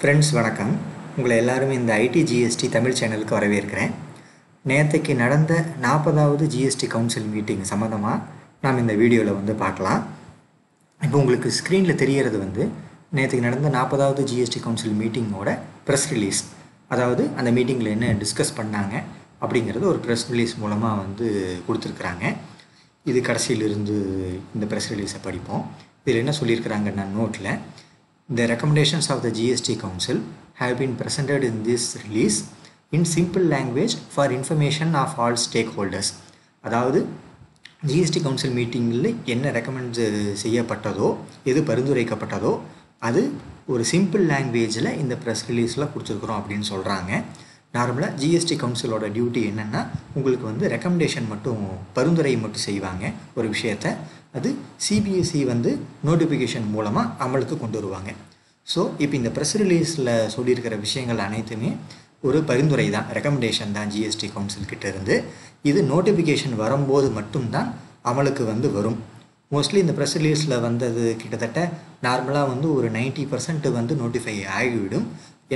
Friends வணக்கம். உங்களை எல்லாருமே இந்த ஐடி ஜிஎஸ்டி தமிழ் சேனலுக்கு வரவேற்கிறேன். நேற்றுக்கு நடந்த நாற்பதாவது ஜிஎஸ்டி கவுன்சில் மீட்டிங் சம்மந்தமாக நாம் இந்த வீடியோவில் வந்து பார்க்கலாம். இப்போ உங்களுக்கு ஸ்க்ரீனில் தெரியறது வந்து நேற்றுக்கு நடந்த நாற்பதாவது ஜிஎஸ்டி கவுன்சில் மீட்டிங்கோட ப்ரெஸ் ரிலீஸ் அதாவது அந்த மீட்டிங்கில் என்ன டிஸ்கஸ் பண்ணாங்க அப்படிங்கிறது ஒரு ப்ரெஸ் ரிலீஸ் மூலமாக வந்து கொடுத்துருக்குறாங்க. இது கடைசியிலிருந்து இந்த ப்ரெஸ் ரிலீஸை படிப்போம். இதில் என்ன சொல்லியிருக்கிறாங்கன்னா நோட்டில் The recommendations of the GST Council have been presented in this release in simple language for information of all stakeholders. அதாவது ஜிஎஸ்டி கவுன்சில் மீட்டிங்கில் என்ன ரெக்கமெண்ட் செய்யப்பட்டதோ எது பரிந்துரைக்கப்பட்டதோ அது ஒரு சிம்பிள் லாங்குவேஜில் இந்த ப்ரெஸ் ரிலீஸில் கொடுத்துருக்குறோம் அப்படின்னு சொல்கிறாங்க நார்மலாக ஜிஎஸ்டி கவுன்சிலோட டியூட்டி என்னென்னா உங்களுக்கு வந்து ரெக்கமெண்டேஷன் மட்டும் பரிந்துரை மட்டும் செய்வாங்க ஒரு விஷயத்தை அது சிபிஎஸ்சி வந்து நோட்டிஃபிகேஷன் மூலமாக அமலுக்கு கொண்டு வருவாங்க. ஸோ இப்போ இந்த ப்ரெஸ் ரிலீஸில் சொல்லியிருக்கிற விஷயங்கள் அனைத்துமே ஒரு பரிந்துரை தான் ரெக்கமெண்டேஷன் தான் ஜிஎஸ்டி கவுன்சில் கிட்ட இருந்து. இது நோட்டிஃபிகேஷன் வரும்போது மட்டும்தான் அமலுக்கு வந்து வரும். மோஸ்ட்லி இந்த ப்ரெஸ் ரிலீஸில் வந்தது கிட்டத்தட்ட நார்மலாக வந்து ஒரு நைன்ட்டி பர்சன்ட் வந்து நோட்டிஃபை ஆகிவிடும்.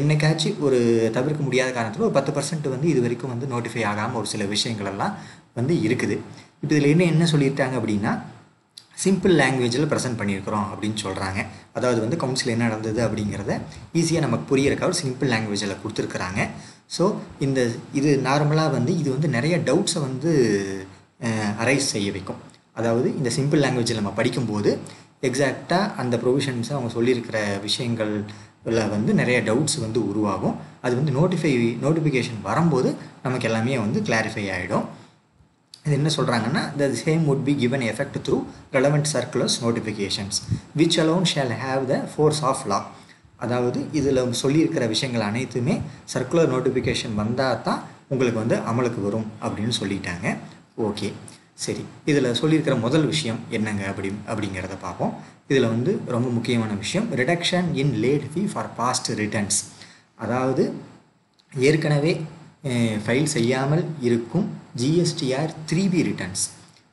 என்னைக்காச்சும் ஒரு தவிர்க்க முடியாத காரணத்தில் ஒரு பத்து பர்சன்ட் வந்து இது வரைக்கும் வந்து நோட்டிஃபை ஆகாமல் ஒரு சில விஷயங்கள் எல்லாம் வந்து இருக்குது. இப்போ இதில் என்ன என்ன சொல்லியிருக்காங்க அப்படின்னா சிம்பிள் லாங்குவேஜில் ப்ரெசென்ட் பண்ணியிருக்கிறோம் அப்படின்னு சொல்கிறாங்க அதாவது வந்து கவுன்சில் என்ன நடந்தது அப்படிங்கிறத ஈஸியாக நமக்கு புரியறக்காக சிம்பிள் லாங்குவேஜில் கொடுத்துருக்குறாங்க. ஸோ இந்த இது நார்மலாக வந்து இது வந்து நிறைய டவுட்ஸை வந்து அரைஸ் செய்ய வைக்கும். அதாவது இந்த சிம்பிள் லாங்குவேஜில் நம்ம படிக்கும்போது எக்ஸாக்டாக அந்த ப்ரொவிஷன்ஸை அவங்க சொல்லியிருக்கிற விஷயங்கள்ல வந்து நிறைய டவுட்ஸ் வந்து உருவாகும். அது வந்து நோட்டிஃபை நோட்டிஃபிகேஷன் வரும்போது நமக்கு எல்லாமே வந்து கிளாரிஃபை ஆகிடும் இது என்ன சொல்கிறாங்கன்னா the same would be given effect through relevant circulars notifications which alone shall have the force of law அதாவது இதில் சொல்லியிருக்கிற விஷயங்கள் அனைத்துமே சர்க்குலர் நோட்டிஃபிகேஷன் வந்தால் தான் உங்களுக்கு வந்து அமலுக்கு வரும் அப்படின்னு சொல்லிட்டாங்க. ஓகே. சரி. இதில் சொல்லியிருக்கிற முதல் விஷயம் என்னங்க அப்படி அப்படிங்கிறத பார்ப்போம். இதில் வந்து ரொம்ப முக்கியமான விஷயம் reduction in late fee for past returns அதாவது ஏற்கனவே ஃபைல் செய்யாமல் இருக்கும் GSTR three B returns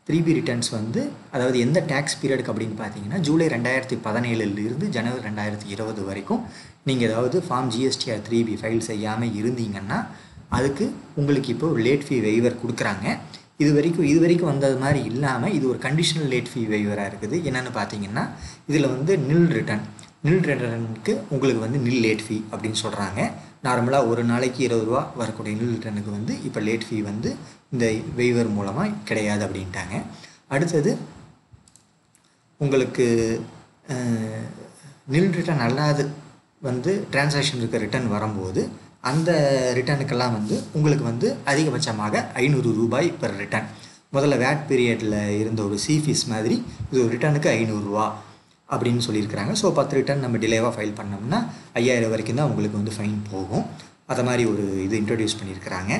three B returns வந்து அதாவது எந்த டேக்ஸ் பீரியடுக்கு அப்படின்னு பார்த்தீங்கன்னா ஜூலை ரெண்டாயிரத்தி பதினேழுலேருந்து ஜனவரி ரெண்டாயிரத்தி இருபது வரைக்கும் நீங்கள் ஏதாவது form GSTR three B file செய்யாமல் இருந்தீங்கன்னா அதுக்கு உங்களுக்கு இப்போ லேட் ஃபீ வெய்வர் கொடுக்குறாங்க. இது வரைக்கும் இது வரைக்கும் வந்தது மாதிரி இல்லாமல் இது ஒரு கண்டிஷனல் லேட் ஃபீ வெய்வராக இருக்குது. என்னென்னு பார்த்தீங்கன்னா இதில் வந்து நில் ரிட்டர்ன் நில் ரிட்டர்னுக்கு உங்களுக்கு வந்து நில் லேட் ஃபீ அப்படின்னு சொல்கிறாங்க நார்மலாக ஒரு நாளைக்கு இருபது ரூபா வரக்கூடிய நில் வந்து இப்போ லேட் ஃபீ வந்து இந்த வெய்வர் மூலமாக கிடையாது அப்படின்ட்டாங்க. அடுத்தது உங்களுக்கு நில் ரிட்டர்ன் அல்லாது வந்து டிரான்சாக்ஷன் இருக்க ரிட்டர்ன் வரும்போது அந்த ரிட்டர்னுக்கெல்லாம் வந்து உங்களுக்கு வந்து அதிகபட்சமாக ஐநூறு ரூபாய் பெர் ரிட்டர்ன் முதல்ல வேட் பீரியடில் இருந்த ஒரு சி ஃபீஸ் மாதிரி இது ஒரு ரிட்டர்னுக்கு ஐநூறுரூவா அப்படின்னு சொல்லியிருக்கிறாங்க. ஸோ பத்து ரிட்டர்ன் நம்ம டிலேவாக ஃபைல் பண்ணோம்னா ஐயாயிரம் வரைக்கும் தான் உங்களுக்கு வந்து ஃபைன் போகும். அதை மாதிரி ஒரு இது இன்ட்ரடியூஸ் பண்ணியிருக்கிறாங்க.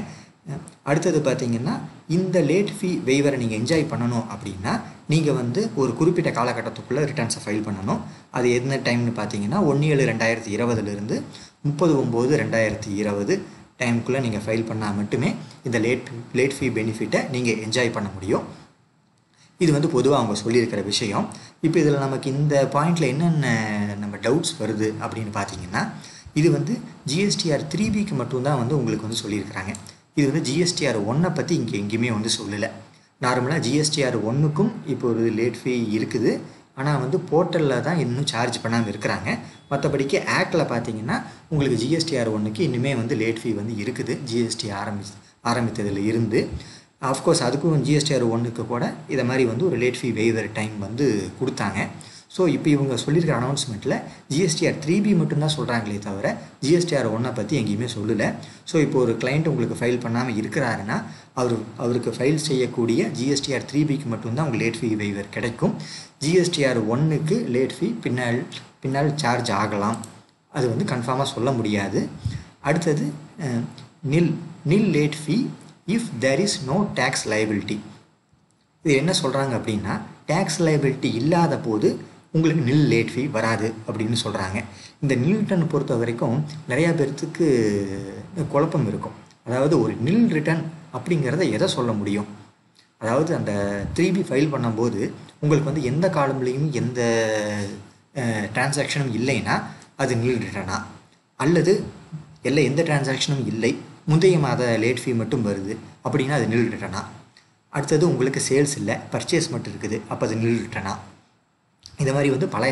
அடுத்தது பார்த்தீங்கன்னா இந்த லேட் ஃபீ வெய்வரை நீங்கள் என்ஜாய் பண்ணணும் அப்படின்னா நீங்கள் வந்து ஒரு குறிப்பிட்ட காலகட்டத்துக்குள்ளே ரிட்டர்ன்ஸை ஃபைல் பண்ணணும். அது என்ன டைம்னு பார்த்தீங்கன்னா ஒன்று ஏழு ரெண்டாயிரத்தி இருபதுலேருந்து முப்பது ஒம்பது ரெண்டாயிரத்தி இருபது டைமுக்குள்ளே நீங்கள் ஃபைல் பண்ணால் மட்டுமே இந்த லேட் லேட் ஃபீ பெனிஃபிட்டை நீங்கள் என்ஜாய் பண்ண முடியும். இது வந்து பொதுவாக அவங்க சொல்லியிருக்கிற விஷயம். இப்போ இதில் நமக்கு இந்த பாயிண்டில் என்னென்ன நம்ம டவுட்ஸ் வருது அப்படின்னு பார்த்தீங்கன்னா இது வந்து ஜிஎஸ்டிஆர் த்ரீ பிக்கு மட்டும்தான் வந்து உங்களுக்கு வந்து சொல்லியிருக்கிறாங்க. இது வந்து ஜிஎஸ்டிஆர் ஒன்னை பற்றி இங்கே எங்கேயுமே வந்து சொல்லலை. நார்மலாக ஜிஎஸ்டிஆர் ஒன்றுக்கும் இப்போ ஒரு லேட் ஃபீ இருக்குது. ஆனால் வந்து போர்ட்டலில் தான் இன்னும் சார்ஜ் பண்ணாமல் இருக்கிறாங்க. மற்றபடிக்கு ஆக்டில் பார்த்தீங்கன்னா உங்களுக்கு ஜிஎஸ்டிஆர் ஒன்றுக்கு இன்னுமே வந்து லேட் ஃபீ வந்து இருக்குது. ஜிஎஸ்டி ஆரம்பி ஆரம்பித்ததில் இருந்து. ஆஃப்கோர்ஸ் அதுக்கும் ஜிஎஸ்டிஆர் ஒன்றுக்கு கூட இதை மாதிரி வந்து ஒரு லேட் ஃபீ வெய்வர் டைம் வந்து கொடுத்தாங்க. ஸோ இப்போ இவங்க சொல்லியிருக்கிற அனௌன்ஸ்மெண்ட்டில் ஜிஎஸ்டிஆர் த்ரீ பி மட்டும்தான் சொல்கிறாங்களே தவிர ஜிஎஸ்டிஆர் ஒன்றை பற்றி எங்கேயுமே சொல்லலை. ஸோ இப்போ ஒரு கிளைண்ட் உங்களுக்கு ஃபைல் பண்ணாமல் இருக்கிறாருன்னா அவர் அவருக்கு ஃபைல் செய்யக்கூடிய ஜிஎஸ்டிஆர் த்ரீ பிக்கு மட்டும்தான் உங்களுக்கு லேட் ஃபீ வெய்வர் கிடைக்கும். ஜிஎஸ்டிஆர் ஒன்றுக்கு லேட் ஃபீ பின்னால் பின்னால் சார்ஜ் ஆகலாம். அது வந்து கன்ஃபார்மாக சொல்ல முடியாது. அடுத்தது nil nil late fee if there is no tax liability இது என்ன சொல்கிறாங்க அப்படின்னா டேக்ஸ் லைபிலிட்டி இல்லாத போது உங்களுக்கு நில் லேட் ஃபீ வராது அப்படின்னு சொல்கிறாங்க இந்த நியூட்டன் ரிட்டர்ன் பொறுத்த வரைக்கும் நிறையா பேர்த்துக்கு குழப்பம் இருக்கும். அதாவது ஒரு நில் ரிட்டர்ன் அப்படிங்கிறத எதை சொல்ல முடியும்? அதாவது அந்த த்ரீ பி ஃபைல் பண்ணும்போது உங்களுக்கு வந்து எந்த காலம்லேயும் எந்த டிரான்சாக்ஷனும் இல்லைன்னா அது நில் ரிட்டர்னா அல்லது எல்லாம் எந்த டிரான்சாக்ஷனும் இல்லை? முந்தைய மாத லேட் ஃபீ மட்டும் வருது. அப்படின்னா அது நில் ரிட்டனா அடுத்தது உங்களுக்கு சேல்ஸ் இல்லை பர்ச்சேஸ் மட்டும் இருக்குது அப்போ அது நில் ரிட்டனா இந்த மாதிரி வந்து பல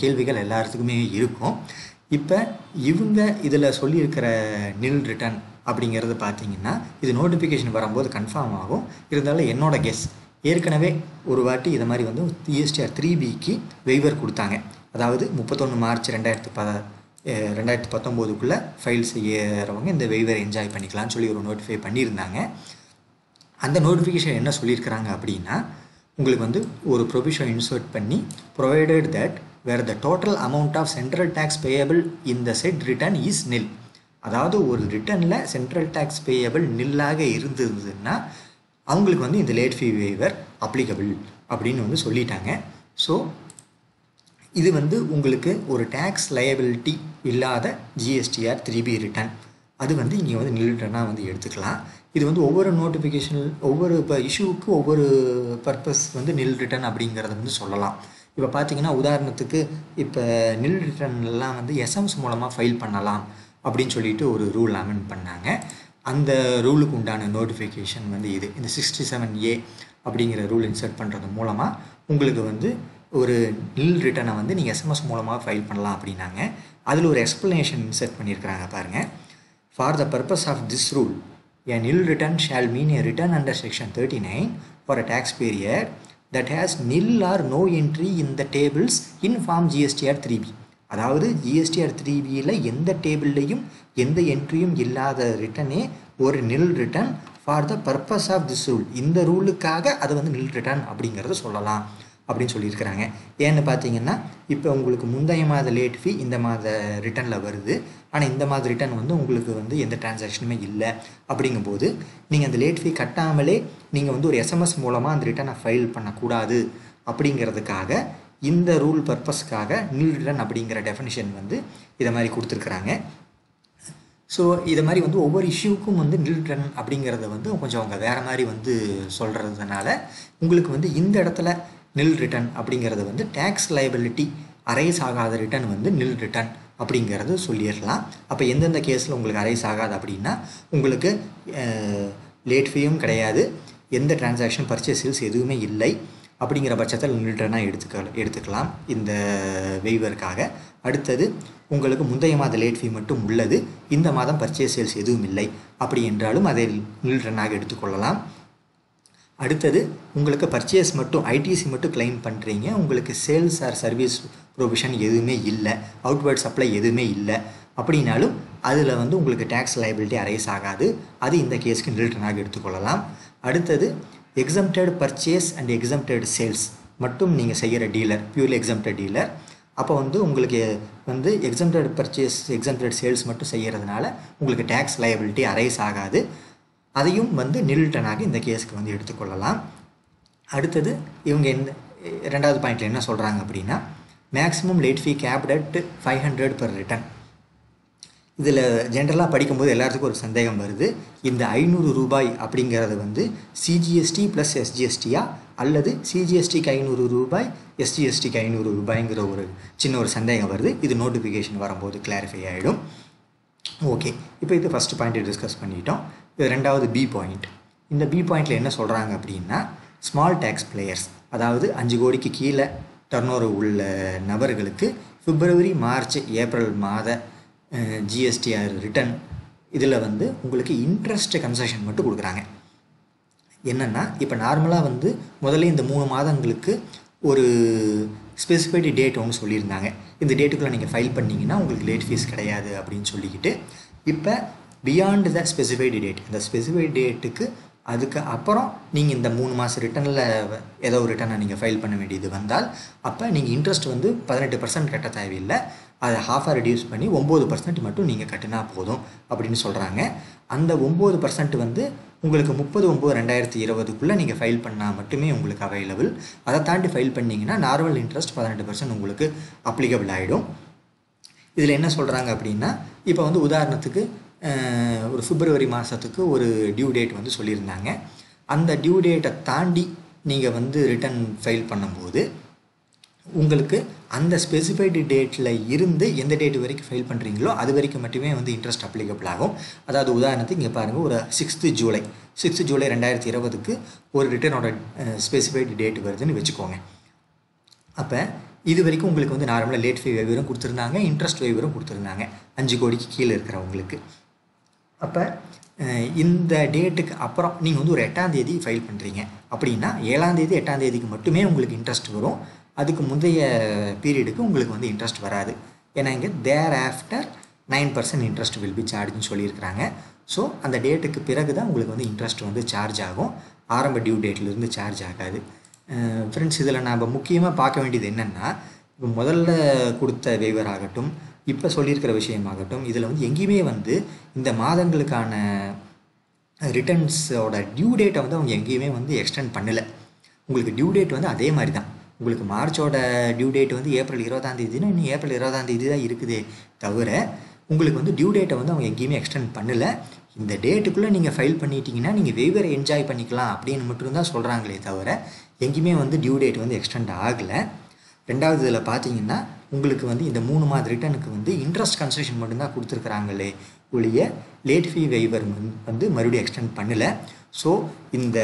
கேள்விகள் எல்லாத்துக்குமே இருக்கும். இப்போ இவங்க இதில் சொல்லியிருக்கிற நில் ரிட்டர்ன் அப்படிங்கிறது பார்த்தீங்கன்னா இது நோட்டிஃபிகேஷன் வரும்போது கன்ஃபார்ம் ஆகும். இருந்தாலும் என்னோடய கெஸ் ஏற்கனவே ஒரு வாட்டி இதை மாதிரி வந்து டிஎஸ்டிஆர் த்ரீ பிக்கு வெய்வர் கொடுத்தாங்க. அதாவது முப்பத்தொன்று மார்ச் ரெண்டாயிரத்து ப ரெண்டாயிரத்தி பத்தொம்போதுக்குள்ளே ஃபைல் செய்யறவங்க இந்த வெய்வரை என்ஜாய் பண்ணிக்கலாம்னு சொல்லி ஒரு நோட்டிஃபை பண்ணியிருந்தாங்க. அந்த நோட்டிஃபிகேஷன் என்ன சொல்லியிருக்கிறாங்க அப்படின்னா உங்களுக்கு வந்து ஒரு ப்ரொவிஷன் இன்சர்ட் பண்ணி provided that where the total amount of central tax payable in the said return is nil அதாவது ஒரு ரிட்டர்னில் சென்ட்ரல் டேக்ஸ் பேயபிள் நில்லாக இருந்ததுன்னா அவங்களுக்கு வந்து இந்த லேட் ஃபீ வேவர் அப்ளிகபிள் அப்படின்னு வந்து சொல்லிட்டாங்க. ஸோ இது வந்து உங்களுக்கு ஒரு டேக்ஸ் லயபிலிட்டி இல்லாத ஜிஎஸ்டிஆர் த்ரீ பி ரிட்டர்ன் அது வந்து இங்கே வந்து நில் ரிட்டர்னாக வந்து எடுத்துக்கலாம். இது வந்து ஒவ்வொரு நோட்டிஃபிகேஷன் ஒவ்வொரு இப்போ இஷ்யூவுக்கு ஒவ்வொரு பர்பஸ் வந்து நில் ரிட்டர்ன் அப்படிங்கிறத வந்து சொல்லலாம். இப்போ பார்த்தீங்கன்னா உதாரணத்துக்கு இப்போ நில் ரிட்டர்ன்லாம் வந்து எஸ்எம்ஸ் மூலமாக ஃபைல் பண்ணலாம் அப்படின்னு சொல்லிட்டு ஒரு ரூல் அமெண்ட் பண்ணாங்க. அந்த ரூலுக்கு உண்டான நோட்டிஃபிகேஷன் வந்து இது. இந்த சிக்ஸ்டி செவன் ஏ அப்படிங்கிற ரூல் இன்சர்ட் பண்ணுறது மூலமாக உங்களுக்கு வந்து ஒரு நில் ரிட்டனை வந்து நீங்கள் எஸ்எம்எஸ் மூலமாக ஃபைல் பண்ணலாம் அப்படின்னாங்க. அதில் ஒரு எக்ஸ்ப்ளனேஷன் இன்செர்ட் பண்ணியிருக்கிறாங்க பாருங்கள் for the purpose of this rule a nil mean shall mean a return under section 39 for a tax period that has nil or no entry in the tables in form GSTR 3B அதாவது GSTR three பியில் எந்த டேபிள்லையும் எந்த என்ட்ரியும் இல்லாத ரிட்டனே ஒரு nil return for the purpose of this rule இந்த ரூலுக்காக அது வந்து நில் ரிட்டர்ன் அப்படிங்கிறத சொல்லலாம். அப்படின்னு சொல்லியிருக்கிறாங்க. ஏன்னு பார்த்தீங்கன்னா இப்போ உங்களுக்கு முந்தைய மாத லேட் ஃபீ இந்த மாத ரிட்டனில் வருது. ஆனால் இந்த மாத ரிட்டர்ன் வந்து உங்களுக்கு வந்து எந்த டிரான்சாக்ஷனுமே இல்லை. அப்படிங்கும்போது நீங்கள் அந்த லேட் ஃபீ கட்டாமலே நீங்கள் வந்து ஒரு எஸ்எம்எஸ் மூலமாக அந்த ரிட்டர்னை ஃபைல் பண்ணக்கூடாது. அப்படிங்கிறதுக்காக இந்த ரூல் பர்பஸ்க்காக நியூ ரிட்டன் அப்படிங்கிற டெஃபினிஷன் வந்து இதை மாதிரி கொடுத்துருக்குறாங்க. ஸோ இதை மாதிரி வந்து ஒவ்வொரு இஷ்யூக்கும் வந்து நில் ரிட்டர்ன் அப்படிங்கிறத வந்து கொஞ்சம் அவங்க வேறு மாதிரி வந்து சொல்கிறதுனால உங்களுக்கு வந்து இந்த இடத்துல நில் ரிட்டர்ன் அப்படிங்கிறது வந்து டேக்ஸ் லைபிலிட்டி அரைஸ் ஆகாத ரிட்டர்ன் வந்து நில் ரிட்டர்ன் அப்படிங்கிறது சொல்லிடலாம். அப்போ எந்தெந்த கேஸில் உங்களுக்கு அரைஸ் ஆகாது அப்படின்னா உங்களுக்கு லேட் ஃபீயும் கிடையாது. எந்த டிரான்சாக்ஷன் பர்ச்சேஸ் எதுவுமே இல்லை. அப்படிங்கிற பட்சத்தில் ரிட்டர்னாக எடுத்துக்க எடுத்துக்கலாம் இந்த வெய்வருக்காக அடுத்தது உங்களுக்கு முந்தைய மாத லேட் ஃபீ மட்டும் உள்ளது. இந்த மாதம் பர்ச்சேஸ் சேல்ஸ் எதுவும் இல்லை. அப்படி என்றாலும் அதை ரிட்டர்னாக எடுத்துக்கொள்ளலாம். அடுத்தது உங்களுக்கு பர்ச்சேஸ் மட்டும் ஐடிசி மட்டும் கிளைம் பண்ணுறீங்க உங்களுக்கு சேல்ஸ் ஆர் சர்வீஸ் ப்ரொவிஷன் எதுவுமே இல்லை. அவுட்வேர்ட் சப்ளை எதுவுமே இல்லை. அப்படின்னாலும் அதில் வந்து உங்களுக்கு டேக்ஸ் லைபிலிட்டி அரைஸ் ஆகாது. அது இந்த கேஸ்க்கு ரிட்டர்னாக எடுத்துக்கொள்ளலாம். அடுத்தது exempted purchase and exempted sales மட்டும் நீங்கள் செய்கிற டீலர் பியூர்லி எக்ஸம்டட் டீலர் அப்போ வந்து உங்களுக்கு வந்து எக்ஸம்டட் பர்ச்சேஸ் எக்ஸம்டட் சேல்ஸ் மட்டும் செய்கிறதுனால உங்களுக்கு டேக்ஸ் லைபிலிட்டி அரைஸ் ஆகாது. அதையும் வந்து நில்டனாக இந்த கேஸுக்கு வந்து எடுத்துக்கொள்ளலாம். அடுத்தது இவங்க எந்த ரெண்டாவது பாயிண்டில் என்ன சொல்கிறாங்க அப்படின்னா maximum late fee capped at five hundred per return இதில் ஜென்ரலாக படிக்கும்போது எல்லாத்துக்கும் ஒரு சந்தேகம் வருது. இந்த ஐநூறு ரூபாய் அப்படிங்கிறது வந்து சிஜிஎஸ்டி ப்ளஸ் எஸ்ஜிஎஸ்டியா அல்லது சிஜிஎஸ்டிக்கு ஐநூறு ரூபாய் எஸ்ஜிஎஸ்டிக்கு ஐநூறு ரூபாய்ங்கிற ஒரு சின்ன ஒரு சந்தேகம் வருது. இது நோட்டிஃபிகேஷன் வரும்போது கிளாரிஃபை ஆகிடும் ஓகே இப்போ இது ஃபஸ்ட்டு பாயிண்ட்டை டிஸ்கஸ் பண்ணிட்டோம். இது ரெண்டாவது பி பாயிண்ட் இந்த பி பாயிண்டில் என்ன சொல்கிறாங்க அப்படின்னா ஸ்மால் டேக்ஸ் பிளேயர்ஸ் அதாவது அஞ்சு கோடிக்கு கீழே டர்னோர் உள்ள நபர்களுக்கு பிப்ரவரி மார்ச் ஏப்ரல் மாத ஜிஎஸ்டிஆர் ரிட்டர்ன் இதில் வந்து உங்களுக்கு இன்ட்ரெஸ்ட் கன்செஷன் மட்டும் கொடுக்குறாங்க. என்னென்னா இப்போ நார்மலாக வந்து முதல்ல இந்த மூணு மாதங்களுக்கு ஒரு ஸ்பெசிஃபைடு டேட் ஒன்று சொல்லியிருந்தாங்க. இந்த டேட்டுக்குள்ளே நீங்கள் ஃபைல் பண்ணிங்கன்னா உங்களுக்கு லேட் ஃபீஸ் கிடையாது அப்படின்னு சொல்லிக்கிட்டு இப்போ பியாண்ட் த ஸ்பெசிஃபைடு டேட் இந்த ஸ்பெசிஃபைடு டேட்டுக்கு அதுக்கு அப்புறம் நீங்கள் இந்த மூணு மாதம் ரிட்டனில் ஏதோ ஒரு ரிட்டனை நீங்கள் ஃபைல் பண்ண வேண்டியது வந்தால் அப்போ நீங்கள் இன்ட்ரெஸ்ட் வந்து பதினெட்டு பர்சன்ட் கட்ட தேவையில்லை. அதை ஹாஃபாக ரெடியூஸ் பண்ணி ஒம்பது பர்சன்ட் மட்டும் நீங்கள் கட்டினா போதும் அப்படின்னு சொல்கிறாங்க அந்த ஒம்பது பர்சன்ட் வந்து உங்களுக்கு முப்பது ஒம்பது ரெண்டாயிரத்தி இருபதுக்குள்ளே நீங்கள் ஃபைல் பண்ணால் மட்டுமே உங்களுக்கு அவைலபிள் அதை தாண்டி ஃபைல் பண்ணிங்கன்னா நார்மல் இன்ட்ரெஸ்ட் பதினெட்டு பர்சன்ட் உங்களுக்கு அப்ளிகபிள் ஆகிடும் இதில் என்ன சொல்கிறாங்க அப்படின்னா இப்போ வந்து உதாரணத்துக்கு ஒரு பிப்ரவரி மாதத்துக்கு ஒரு டியூ டேட் வந்து சொல்லியிருந்தாங்க. அந்த டியூ டேட்டை தாண்டி நீங்கள் வந்து ரிட்டர்ன் ஃபைல் பண்ணும்போது உங்களுக்கு அந்த ஸ்பெசிஃபைடு டேட்டில் இருந்து எந்த டேட் வரைக்கும் ஃபைல் பண்ணுறீங்களோ அது வரைக்கும் மட்டுமே வந்து இன்ட்ரெஸ்ட் அப்ளிகபிள் ஆகும். அதாவது உதாரணத்துக்கு இங்கே பாருங்கள் ஒரு சிக்ஸ்த்து ஜூலை சிக்ஸ்த்து ஜூலை ரெண்டாயிரத்தி இருபதுக்கு ஒரு ரிட்டர்னோட ஸ்பெசிஃபைடு டேட் வருதுன்னு வச்சுக்கோங்க. அப்போ இது வரைக்கும் உங்களுக்கு வந்து நார்மலாக லேட் ஃபீ வைவரும் கொடுத்துருந்தாங்க இன்ட்ரெஸ்ட் வைவரும் கொடுத்துருந்தாங்க. அஞ்சு கோடிக்கு கீழே இருக்கிறவங்களுக்கு. அப்போ இந்த டேட்டுக்கு அப்புறம் நீங்கள் வந்து ஒரு எட்டாம் தேதி ஃபைல் பண்ணுறீங்க அப்படின்னா ஏழாம் தேதி எட்டாம் தேதிக்கு மட்டுமே உங்களுக்கு இன்ட்ரெஸ்ட் வரும். அதுக்கு முந்தைய பீரியடுக்கு உங்களுக்கு வந்து இன்ட்ரெஸ்ட் வராது. ஏன்னா இங்கே thereafter nine percent interest will be சார்ஜ்னு சொல்லியிருக்கிறாங்க. ஸோ அந்த டேட்டுக்கு பிறகு தான் உங்களுக்கு வந்து இன்ட்ரெஸ்ட் வந்து சார்ஜ் ஆகும். ஆரம்ப டியூ டேட்லேருந்து சார்ஜ் ஆகாது. ஃப்ரெண்ட்ஸ் இதில் நாம் முக்கியமாக பார்க்க வேண்டியது என்னென்னா இப்போ முதல்ல கொடுத்த வேவர் ஆகட்டும் இப்போ சொல்லியிருக்கிற விஷயமாகட்டும் இதில் வந்து எங்கேயுமே வந்து இந்த மாதங்களுக்கான ரிட்டர்ன்ஸோட டியூ டேட்டை வந்து அவங்க எங்கேயுமே வந்து எக்ஸ்டெண்ட் பண்ணலை. உங்களுக்கு டியூ டேட் வந்து அதே மாதிரி தான் உங்களுக்கு மார்ச்சோட டியூ டேட் வந்து ஏப்ரல் இருபதாம் தேதினா இன்னும் ஏப்ரல் இருபதாம் தேதி தான் இருக்குதே தவிர உங்களுக்கு வந்து டியூ டேட்டை வந்து அவங்க எங்கேயுமே எக்ஸ்டெண்ட் பண்ணலை. இந்த டேட்டுக்குள்ளே நீங்கள் ஃபைல் பண்ணிட்டீங்கன்னா நீங்கள் வெவ்வேறு என்ஜாய் பண்ணிக்கலாம் அப்படின்னு மட்டும்தான் சொல்கிறாங்களே தவிர எங்கேயுமே வந்து டியூ டேட் வந்து எக்ஸ்டெண்ட் ஆகலை. ரெண்டாவது இதில் பார்த்தீங்கன்னா உங்களுக்கு வந்து இந்த மூணு மாத ரிட்டர்னுக்கு வந்து இன்ட்ரெஸ்ட் கன்செஷன் மட்டும்தான் கொடுத்துருக்குறாங்களே ஒழிய லேட் ஃபீ வெய்வர் வந்து மறுபடியும் எக்ஸ்டெண்ட் பண்ணலை. ஸோ இந்த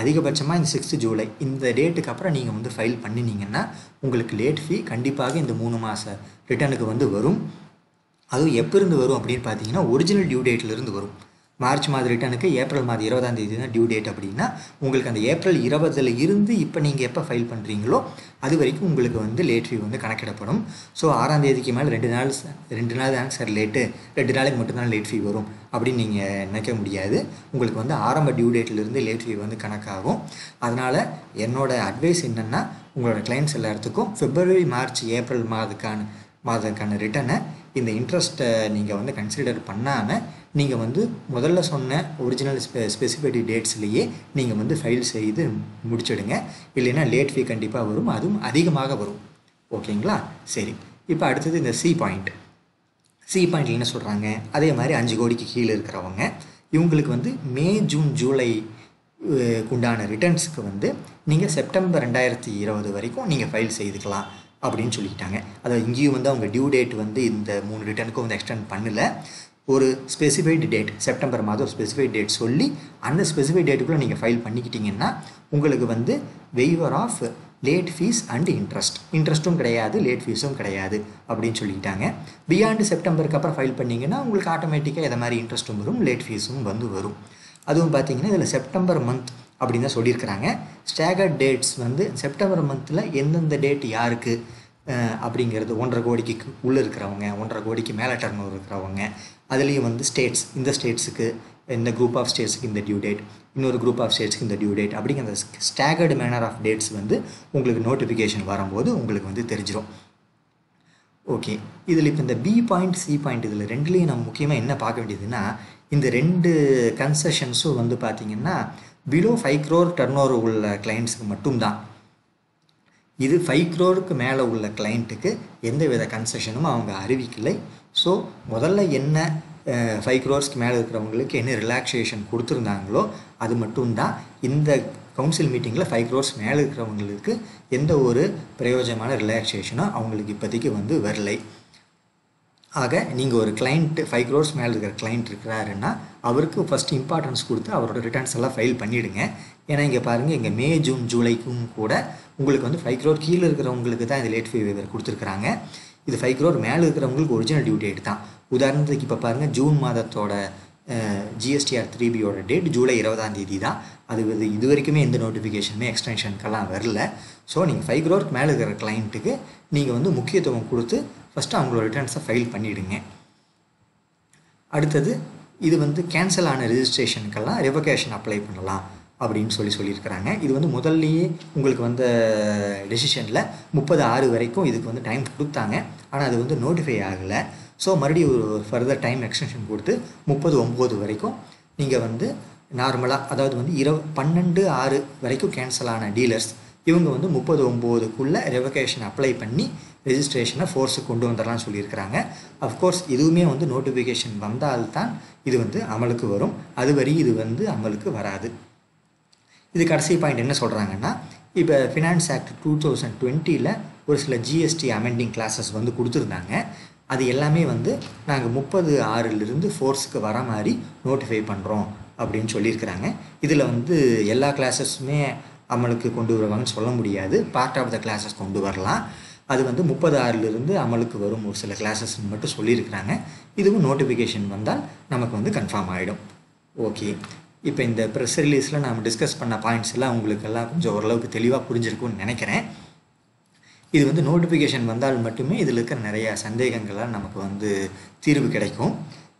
அதிகபட்சமாக இந்த சிக்ஸ்த்து ஜூலை இந்த டேட்டுக்கு அப்புறம் நீங்கள் வந்து ஃபைல் பண்ணினீங்கன்னா உங்களுக்கு லேட் ஃபீ கண்டிப்பாக இந்த மூணு மாத ரிட்டர்னுக்கு வந்து வரும். அதுவும் எப்போ இருந்து வரும் அப்படின்னு பார்த்தீங்கன்னா ஒரிஜினல் டியூ டேட்லேருந்து வரும். மார்ச் மாத ரிட்டனுக்கு ஏப்ரல் மாதம் இருபதாம் தேதி தான் டியூ டேட் அப்படின்னா உங்களுக்கு அந்த ஏப்ரல் இருபதில் இருந்து இப்போ நீங்கள் எப்போ ஃபைல் பண்ணுறீங்களோ அது வரைக்கும் உங்களுக்கு வந்து லேட் ஃபீ வந்து கணக்கிடப்படும். ஸோ ஆறாம் தேதிக்கு மேலே ரெண்டு நாள் ரெண்டு நாள் தாங்க சார் லேட்டு ரெண்டு நாளைக்கு மட்டும்தான் லேட் ஃபீ வரும் அப்படின்னு நீங்கள் நினைக்க முடியாது. உங்களுக்கு வந்து ஆரம்ப டியூ டேட்லேருந்து லேட் ஃபீ வந்து கணக்காகும். அதனால் என்னோடய அட்வைஸ் என்னென்னா உங்களோட கிளைண்ட்ஸ் எல்லாத்துக்கும் பிப்ரவரி மார்ச் ஏப்ரல் மாதத்துக்கான மாதத்துக்கான ரிட்டனை இந்த இன்ட்ரெஸ்ட்டை நீங்கள் வந்து கன்சிடர் பண்ணாமல் நீங்கள் வந்து முதல்ல சொன்ன ஒரிஜினல் ஸ்பெ ஸ்பெசிஃபைடு டேட்ஸ்லேயே நீங்கள் வந்து ஃபைல் செய்து முடிச்சிடுங்க. இல்லைன்னா லேட் ஃபீ கண்டிப்பாக வரும். அதுவும் அதிகமாக வரும். ஓகேங்களா? சரி. இப்போ அடுத்தது இந்த சி பாயிண்ட் சி பாயிண்ட் என்ன சொல்கிறாங்க அதே மாதிரி அஞ்சு கோடிக்கு கீழே இருக்கிறவங்க இவங்களுக்கு வந்து மே ஜூன் ஜூலை உண்டான ரிட்டர்ன்ஸுக்கு வந்து நீங்கள் செப்டம்பர் ரெண்டாயிரத்தி இருபது வரைக்கும் நீங்கள் ஃபைல் செய்துக்கலாம் அப்படின்னு சொல்லிக்கிட்டாங்க. அதாவது இங்கேயும் வந்து அவங்க டியூ டேட் வந்து இந்த மூணு ரிட்டர்னுக்கும் வந்து எக்ஸ்டெண்ட் பண்ணல. ஒரு ஸ்பெசிஃபைடு டேட் செப்டம்பர் மாதம் ஸ்பெசிஃபைட் டேட் சொல்லி அந்த ஸ்பெசிஃபைட் டேட்டுக்குள்ளே நீங்கள் ஃபைல் பண்ணிக்கிட்டீங்கன்னா உங்களுக்கு வந்து waiver of late fees and interest இன்ட்ரெஸ்ட்டும் கிடையாது லேட் ஃபீஸும் கிடையாது அப்படின்னு சொல்லிக்கிட்டாங்க. பியாண்டு செப்டம்பருக்கு அப்புறம் ஃபைல் பண்ணிங்கன்னா உங்களுக்கு ஆட்டோமேட்டிக்காக இதை மாதிரி இன்ட்ரெஸ்ட்டும் வரும் லேட் ஃபீஸும் வந்து வரும். அதுவும் பார்த்தீங்கன்னா இதில் செப்டம்பர் மந்த் அப்படின்னு தான் சொல்லியிருக்கிறாங்க. ஸ்டேகர்ட் டேட்ஸ் வந்து செப்டம்பர் மந்தில் எந்தெந்த டேட் யாருக்கு அப்படிங்கிறது ஒன்றரை கோடிக்கு உள்ளே இருக்கிறவங்க ஒன்றரை கோடிக்கு மேலே டர்ன் இருக்கிறவங்க அதுலேயும் வந்து ஸ்டேட்ஸ் இந்த ஸ்டேட்ஸுக்கு இந்த குரூப் ஆஃப் ஸ்டேட்ஸுக்கு இந்த டியூ டேட் இன்னொரு குரூப் ஆஃப் ஸ்டேட்ஸ்க்கு இந்த டியூ டேட் அப்படிங்கிற ஸ்டாகர்டு மேனர் ஆஃப் டேட்ஸ் வந்து உங்களுக்கு நோட்டிஃபிகேஷன் வரும்போது உங்களுக்கு வந்து தெரிஞ்சிடும் ஓகே இதில் இப்போ இந்த பி பாயிண்ட் சி பாயிண்ட் இதில் ரெண்டுலேயும் நம்ம முக்கியமாக என்ன பார்க்க வேண்டியதுன்னா இந்த ரெண்டு கன்செஷன்ஸும் வந்து பார்த்திங்கன்னா below five crore turnover உள்ள கிளைண்ட்ஸுக்கு மட்டும்தான். இது ஃபைவ் க்ரோருக்கு மேலே உள்ள கிளைண்ட்டுக்கு எந்த வித கன்செஷனும் அவங்க அறிவிக்கலை. ஸோ முதல்ல என்ன ஃபைவ் க்ரோர்ஸ்க்கு மேலே இருக்கிறவங்களுக்கு என்ன ரிலாக்ஸேஷன் கொடுத்துருந்தாங்களோ அது மட்டும்தான். இந்த கவுன்சில் மீட்டிங்கில் ஃபைவ் க்ரோர்ஸ் மேலே இருக்கிறவங்களுக்கு எந்த ஒரு பிரயோஜனமான ரிலாக்ஸேஷனும் அவங்களுக்கு இப்போதைக்கு வந்து வரலை. ஆக நீங்கள் ஒரு கிளைண்ட்டு ஃபைவ் க்ரோர்ஸ் மேலே இருக்கிற கிளைண்ட் இருக்கிறாருன்னா அவருக்கு ஃபஸ்ட் இம்பார்ட்டன்ஸ் கொடுத்து அவரோட ரிட்டர்ன்ஸ் எல்லாம் ஃபைல் பண்ணிவிடுங்க ஏன்னா இங்கே பாருங்கள் இங்கே மே ஜூன் ஜூலைக்கும் கூட உங்களுக்கு வந்து ஃபைவ் க்ரோர் கீழே இருக்கிறவங்களுக்கு தான் இந்த லேட் ஃபீ வேவர் கொடுத்துருக்குறாங்க. இது ஃபைவ் க்ரோர் மேலே இருக்கிறவங்களுக்கு ஒரிஜினல் டியூ டேட் தான். உதாரணத்துக்கு இப்போ பாருங்கள் ஜூன் மாதத்தோட ஜிஎஸ்டிஆர் த்ரீ பியோட டேட் ஜூலை இருபதாம் தேதி தான். அது இது இது வரைக்குமே எந்த நோட்டிஃபிகேஷனுமே எக்ஸ்டென்ஷனுக்கெல்லாம் வரல. ஸோ நீங்கள் ஃபைவ் க்ரோருக்கு மேலே இருக்கிற கிளைண்ட்டுக்கு நீங்கள் வந்து முக்கியத்துவம் கொடுத்து ஃபஸ்ட்டு அவங்களோட ரிட்டர்ன்ஸை ஃபைல் பண்ணிவிடுங்க அடுத்தது இது வந்து கேன்சல் ஆன ரிஜிஸ்ட்ரேஷனுக்கெல்லாம் ரெவகேஷன் அப்ளை பண்ணலாம் அப்படின்னு சொல்லி சொல்லியிருக்கிறாங்க. இது வந்து முதல்லையே உங்களுக்கு வந்த டெசிஷனில் முப்பது ஆறு வரைக்கும் இதுக்கு வந்து டைம் கொடுத்தாங்க. ஆனால் அது வந்து நோட்டிஃபை ஆகலை. ஸோ மறுபடியும் ஒரு ஃபர்தர் டைம் எக்ஸ்டென்ஷன் கொடுத்து முப்பது ஒம்பது வரைக்கும் நீங்கள் வந்து நார்மலாக அதாவது வந்து இரவு பன்னெண்டு ஆறு வரைக்கும் கேன்சல் ஆன டீலர்ஸ் இவங்க வந்து முப்பது ஒம்போதுக்குள்ளே ரெவகேஷன் அப்ளை பண்ணி ரெஜிஸ்ட்ரேஷனை ஃபோர்ஸுக்கு கொண்டு வந்துடலாம்னு சொல்லியிருக்கிறாங்க. அஃப்கோர்ஸ் இதுவுமே வந்து நோட்டிஃபிகேஷன் வந்தால்தான் இது வந்து அமலுக்கு வரும். அதுவரை இது வந்து அமலுக்கு வராது. இது கடைசி பாயிண்ட் என்ன சொல்கிறாங்கன்னா இப்போ ஃபினான்ஸ் ஆக்ட் டூ தௌசண்ட் டுவெண்ட்டியில் ஒரு சில ஜிஎஸ்டி அமெண்டிங் கிளாஸஸ் வந்து கொடுத்துருந்தாங்க. அது எல்லாமே வந்து நாங்கள் முப்பது ஆறிலிருந்து ஃபோர்ஸுக்கு வர மாதிரி நோட்டிஃபை பண்ணுறோம் அப்படின்னு சொல்லியிருக்கிறாங்க. இதில் வந்து எல்லா கிளாஸஸுமே அமலுக்கு கொண்டு வருவாங்கன்னு சொல்ல முடியாது. பார்ட் ஆஃப் த கிளாஸஸ் கொண்டு வரலாம். அது வந்து முப்பது ஆறிலிருந்து அமலுக்கு வரும் ஒரு சில கிளாஸஸ் மட்டும் சொல்லியிருக்கிறாங்க. இதுவும் நோட்டிஃபிகேஷன் வந்தால் நமக்கு வந்து கன்ஃபார்ம் ஆகிடும் ஓகே இப்போ இந்த ப்ரெஸ் ரிலீஸில் நாம் டிஸ்கஸ் பண்ண பாயிண்ட்ஸ் எல்லாம் உங்களுக்கெல்லாம் கொஞ்சம் ஓரளவுக்கு தெளிவாக புரிஞ்சிருக்கும்னு நினைக்கிறேன். இது வந்து நோட்டிஃபிகேஷன் வந்தால் மட்டுமே இதில் இருக்கிற நிறைய சந்தேகங்கள்லாம் நமக்கு வந்து தீர்வு கிடைக்கும்.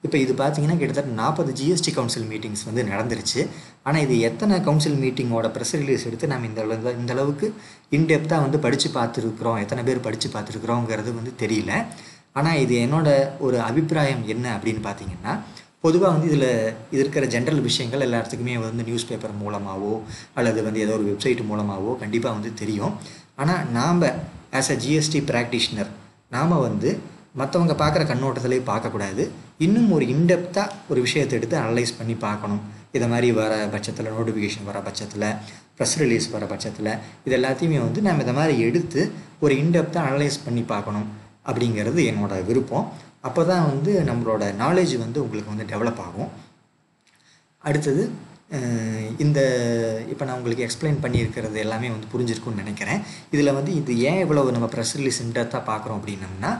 இப்போ இது பார்த்தீங்கன்னா கிட்டத்தட்ட நாற்பது ஜிஎஸ்டி கவுன்சில் மீட்டிங்ஸ் வந்து நடந்துருச்சு. ஆனால் இது எத்தனை கவுன்சில் மீட்டிங்கோட ப்ரெஸ் ரிலீஸ் எடுத்து நம்ம இந்த இந்த அளவுக்கு இன்டெப்த்தாக வந்து படித்து பார்த்துருக்குறோம் எத்தனை பேர் படித்து பார்த்துருக்குறோங்கிறது வந்து தெரியல. ஆனால் இது என்னோட ஒரு அபிப்பிராயம் என்ன அப்படின்னு பார்த்தீங்கன்னா பொதுவாக வந்து இதில் இது இருக்கிற ஜென்ரல் விஷயங்கள் எல்லாத்துக்குமே வந்து நியூஸ் பேப்பர் மூலமாகவோ அல்லது வந்து ஏதோ ஒரு வெப்சைட் மூலமாகவோ கண்டிப்பாக வந்து தெரியும். ஆனால் நாம் ஆஸ் அ ஜிஎஸ்டி ப்ராக்டிஷனர் நாம் வந்து மற்றவங்க பார்க்குற கண்ணோட்டத்திலே பார்க்கக்கூடாது. இன்னும் ஒரு இன்டெப்த்தாக ஒரு விஷயத்தை எடுத்து அனலைஸ் பண்ணி பார்க்கணும். இதை மாதிரி வர பட்சத்தில் நோட்டிஃபிகேஷன் வர பட்சத்தில் ப்ரெஸ் ரிலீஸ் வர பட்சத்தில் இது எல்லாத்தையுமே வந்து நம்ம இதை மாதிரி எடுத்து ஒரு இன்டெப்த்தாக அனலைஸ் பண்ணி பார்க்கணும் அப்படிங்கிறது என்னோடய விருப்பம். அப்போ தான் வந்து நம்மளோட நாலேஜ் வந்து உங்களுக்கு வந்து டெவலப் ஆகும். அடுத்தது இந்த இப்போ நான் உங்களுக்கு எக்ஸ்பிளைன் பண்ணியிருக்கிறது எல்லாமே வந்து புரிஞ்சிருக்கும்னு நினைக்கிறேன். இதில் வந்து இது ஏன் இவ்வளவு நம்ம ப்ரெஸ் ரிலீஸ் இன்டெப்த்தாக பார்க்குறோம் அப்படின்னம்னா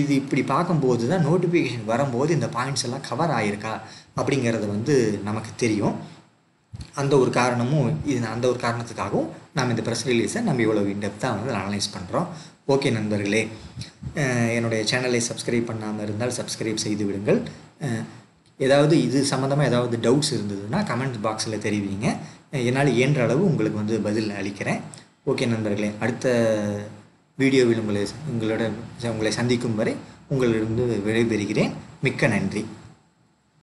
இது இப்படி பார்க்கும்போது தான் நோட்டிஃபிகேஷன் வரும்போது இந்த பாயிண்ட்ஸ் எல்லாம் கவர் ஆகிருக்கா அப்படிங்கிறது வந்து நமக்கு தெரியும். அந்த ஒரு காரணமும் இது அந்த ஒரு காரணத்துக்காகவும் நாம் இந்த ப்ரெஸ் ரிலீஸை நம்ம இவ்வளோ இன்டெப்த்தாக வந்து அனலைஸ் பண்ணுறோம் ஓகே நண்பர்களே. என்னுடைய சேனலை சப்ஸ்கிரைப் பண்ணாமல் இருந்தால் சப்ஸ்கிரைப் செய்து விடுங்கள். ஏதாவது இது சம்மந்தமாக ஏதாவது டவுட்ஸ் இருந்ததுன்னா கமெண்ட் பாக்ஸில் தெரிவிங்க. என்னால் இயன்ற அளவு உங்களுக்கு வந்து பதில் அளிக்கிறேன். ஓகே நண்பர்களே அடுத்த வீடியோவில் உங்களை உங்களோட உங்களை சந்திக்கும் வரை உங்களிடம் விடைபெறுகிறேன். மிக்க நன்றி.